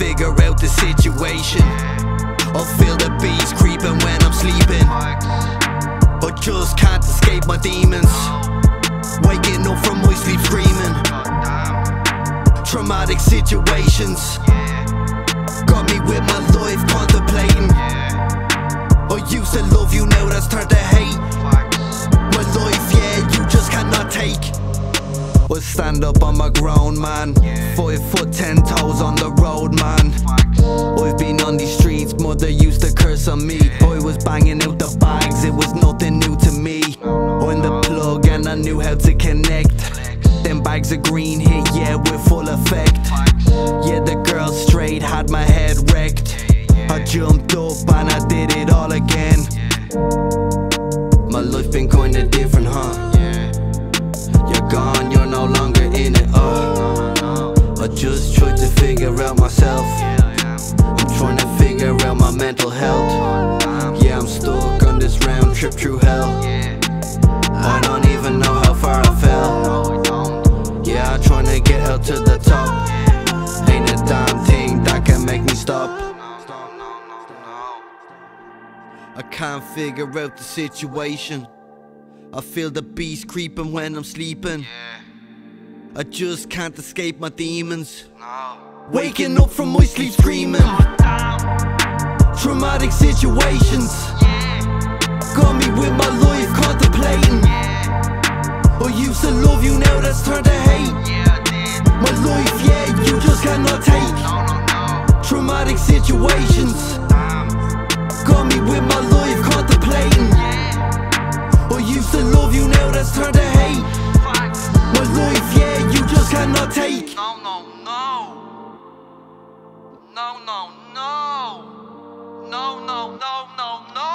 figure out the situation. Or feel the beast creeping when I'm sleeping. But just can't escape my demons. Waking up from my sleep screaming. Traumatic situations. I stand up, I'm a grown man. Five foot ten toes on the road, man. I've been on these streets, mother used to curse on me. I was banging out the bags, it was nothing new to me. I'm the plug and I knew how to connect. Them bags of green hit, yeah, with full effect. Yeah, the girl straight had my head wrecked. I jumped up and I did it all again. Trip through hell I don't even know how far I fell Yeah, I'm trying to get out to the top Ain't a damn thing that can make me stop I can't figure out the situation I feel the beast creeping when I'm sleeping. I just can't escape my demons. Waking up from my sleep screaming. Traumatic situations got me with my life contemplating. I used to love you, now that's turned to hate. My life, yeah, you just cannot take. Traumatic situations got me with my life contemplating. I used to love you, now that's turned to hate. My life, yeah, you just cannot take. No, no, no, no. No, no, no. No, no, no, no.